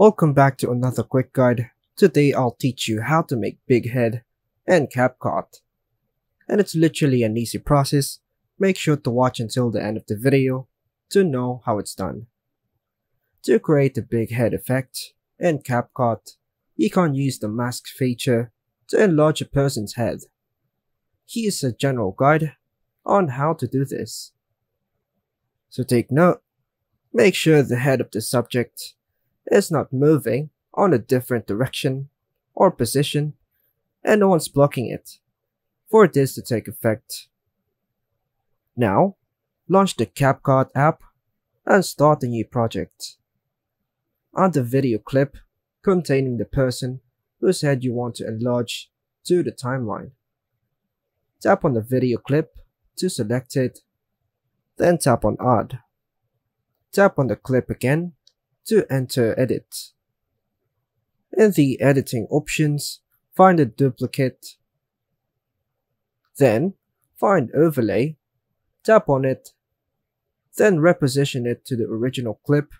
Welcome back to another quick guide. Today I'll teach you how to make big head and CapCut. And it's literally an easy process. Make sure to watch until the end of the video to know how it's done. To create the big head effect and CapCut, you can use the mask feature to enlarge a person's head. Here's a general guide on how to do this. So take note, make sure the head of the subject is not moving on a different direction or position and no one's blocking it for this to take effect. Now, launch the CapCut app and start a new project. Add the video clip containing the person whose head you want to enlarge to the timeline. Tap on the video clip to select it, then tap on Add. Tap on the clip again to enter Edit. In the editing options, find a duplicate. Then, find Overlay, tap on it, then reposition it to the original clip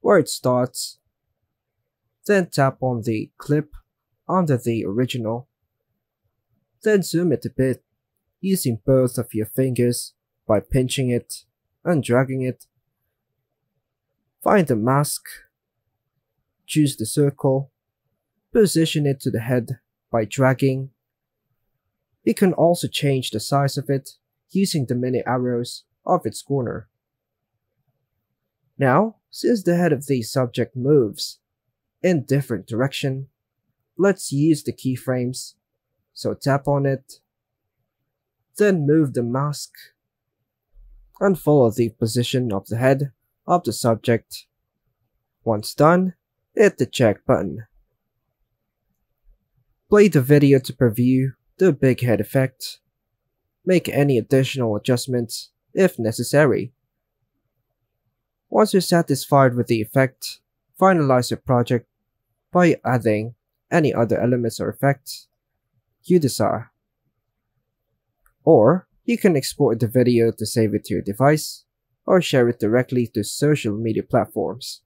where it starts. Then tap on the clip under the original. Then zoom it a bit using both of your fingers by pinching it and dragging it. Find the mask, choose the circle, position it to the head by dragging. You can also change the size of it using the many arrows of its corner. Now, since the head of the subject moves in different direction, let's use the keyframes. So tap on it, then move the mask and follow the position of the head of the subject. Once done, hit the check button. Play the video to preview the big head effect. Make any additional adjustments if necessary. Once you're satisfied with the effect, finalize your project by adding any other elements or effects you desire. Or you can export the video to save it to your device or share it directly to social media platforms.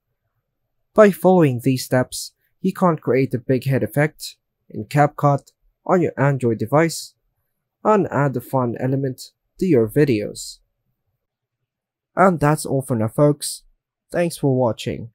By following these steps, you can create a big head effect in CapCut on your Android device and add a fun element to your videos. And that's all for now folks. Thanks for watching.